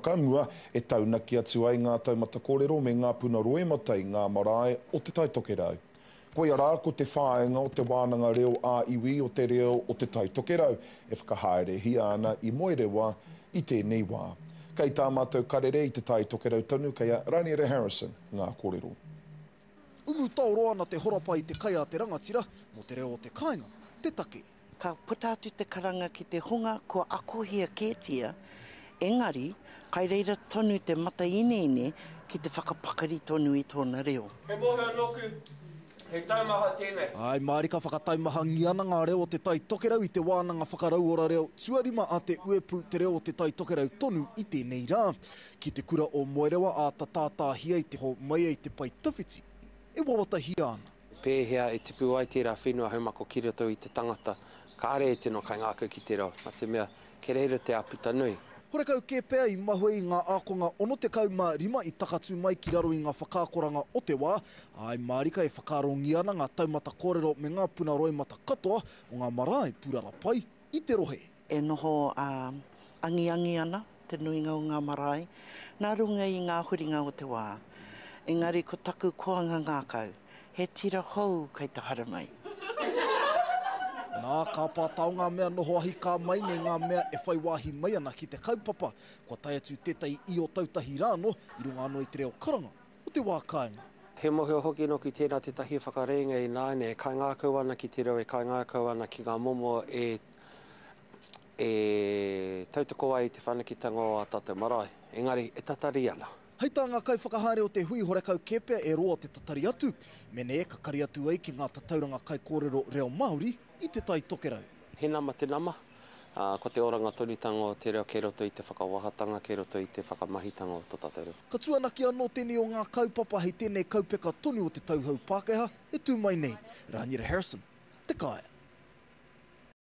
Whakamua, e taunaki atu ai ngā taumata kōrero me ngā puna roimata i ngā marae o Te Tai Tokerau. Koia rā ko te whāinga o te wānanga reo ā-iwi o Te Reo o Te Tai Tokerau e whakahaerehia ana i Moerewa i tēnei wā. Kei tā mātou karere i Te Tai Tokerau tonu kei a Raniere Harrison ngā kōrero. Umutaoro ana te horapa i te kai a te rangatira mō te reo o te kāinga, te take. Ka puta atu te karanga ki te hunga kua akohia kētia, engari, kai reira tonu te mataineine ki te whakapakari tonu i tōna reo. He mōhio nōku, he taumaha tēnei. Āe mārika whakataumahangia ana ngā reo o Te Tai Tokerau i te wānanga whakarauora reo tuarima a Te Uepū Te Reo o Te Tai Tokerau tonu i tēnei rā. Ki te kura o Moerewa āta tātāhia i te ho mai ai te pae tawhiti e wawatahia ana. Pēhea e tipu ai tērā whenua haumako ki roto i te tangata? Kāre e tino kaingākau ki te reo, nā te mea, kei reira te āputa nui. Horekau kē pea i mahue i ngā ākonga 65 i takatū mai ki raro i ngā whakaakoranga o te wā, ā, e mārika e whakaarongia ana ngā taumata kōrero me ngā puna roimata katoa o ngā marae pūrara pai. i te rohe. E noho angiangi ana te nuinga o ngā marae nā runga i ngā huringa o te wā, engari ko taku koanga ngākau, he tira hou kei te haramai. Nā, ka pā tao ngā mea noho ahi kā mai nei ngā mea e whai wāhi mai ana ki te kaupapa, kua tae atu tētahi io tautahi rāno i runga anō i te reo karanga. o te wā kāinga. He mōhio hoki nōku tēnā tētahi whakarēinga ināiane e kaingākau ana ki te reo, e kaingākau ana ki ngā momo e e tautoko ai i te whanaketanga o ā tātou marae, engari e tatari ana. Hei tā ngā kaiwhakahaere o te hui horekau kē pea e roa te tatari atu, menei e kakari atu ai ki ngā tatauranga kaikōrero reo Māori i Te Tai Tokerau. He nama te nama, ā, ko te oranga tonutanga o te reo kei roto i te whakawahatanga, kei roto i te whakamahitanga o tō tātou reo. Ka tuanaki anō tēnei o ngā kaupapa hei tēnei kaupeka tonu o te tauhou Pākehā e tū mai nei. Rānira Harrison, Te Kaea.